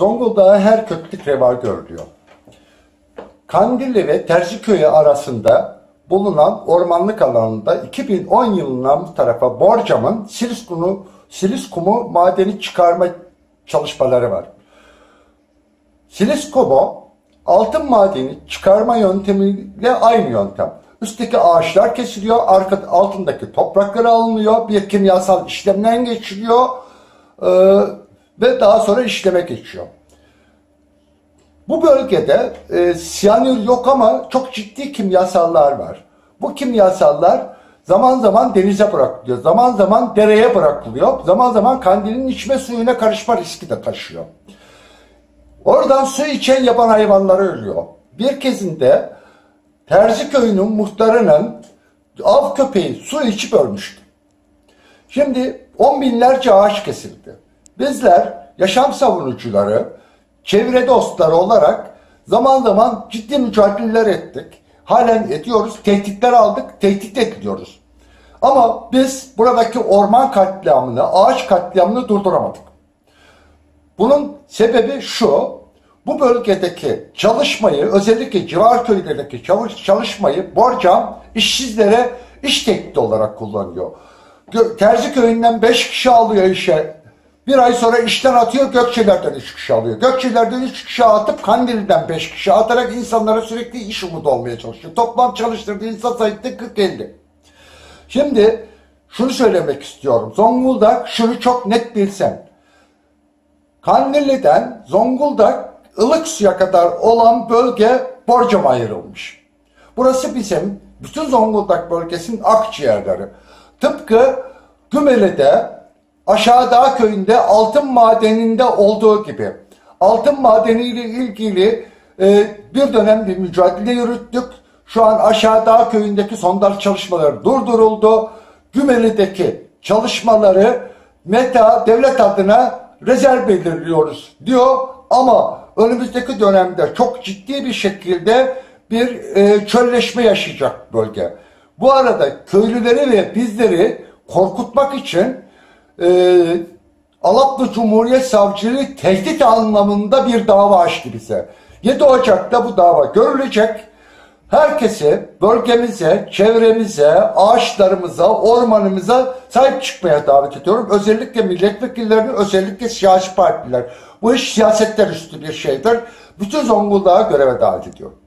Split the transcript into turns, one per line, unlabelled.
Zonguldak'a her köklük reva görülüyor. Kandilli ve Terziköy'ü arasında bulunan ormanlık alanında 2010 yılından bu tarafa Borcam'ın Silis kumu, Silis kumu madeni çıkarma çalışmaları var. Silis kumu altın madeni çıkarma yöntemiyle aynı yöntem. Üstteki ağaçlar kesiliyor, arka, altındaki topraklar alınıyor, bir kimyasal işlemden geçiliyor e, ve daha sonra işleme geçiyor. Bu bölgede e, siyanür yok ama çok ciddi kimyasallar var. Bu kimyasallar zaman zaman denize bırakılıyor, zaman zaman dereye bırakılıyor, zaman zaman kandilin içme suyuna karışma riski de taşıyor. Oradan su içen yaban hayvanları ölüyor. Bir kezinde Terzi köyünün muhtarının av köpeği su içip ölmüştü. Şimdi on binlerce ağaç kesildi. Bizler yaşam savunucuları, çevre dostları olarak zaman zaman ciddi mücadeleler ettik. Halen ediyoruz, tehditler aldık, tehdit ediliyoruz. Ama biz buradaki orman katliamını, ağaç katliamını durduramadık. Bunun sebebi şu, bu bölgedeki çalışmayı, özellikle civar köylerdeki çalışmayı Borcam işsizlere iş tehdidi olarak kullanıyor. Terzi köyünden 5 kişi alıyor işe. Bir ay sonra işten atıyor, Gökçeler'den 3 kişi alıyor. Gökçeler'den 3 kişi atıp Kandil'den 5 kişi atarak insanlara sürekli iş umudu olmaya çalışıyor. Toplam çalıştırdığı insan sayısı 40-50. Şimdi şunu söylemek istiyorum. Zonguldak şunu çok net bilsen. Kandilli'den Zonguldak ılık suya kadar olan bölge borcama ayrılmış. Burası bizim bütün Zonguldak bölgesinin akciğerleri. Tıpkı Gümeli'de Aşağı Dağ köyünde altın madeninde olduğu gibi. Altın madeniyle ilgili e, bir dönem bir mücadele yürüttük. Şu an Aşağı Dağ köyündeki sondaj çalışmaları durduruldu. Gümeli'deki çalışmaları META devlet adına rezerv belirliyoruz diyor ama önümüzdeki dönemde çok ciddi bir şekilde bir e, çölleşme yaşayacak bölge. Bu arada köylüleri ve bizleri korkutmak için e, Alaplı Cumhuriyet Savcılığı tehdit anlamında bir dava açtı bize. 7 Ocak'ta bu dava görülecek. Herkesi bölgemize, çevremize, ağaçlarımıza, ormanımıza sahip çıkmaya davet ediyorum. Özellikle milletvekillerini, özellikle siyasi partiler. Bu iş siyasetler üstü bir şeydir. Bütün Zonguldak'a göreve davet ediyorum.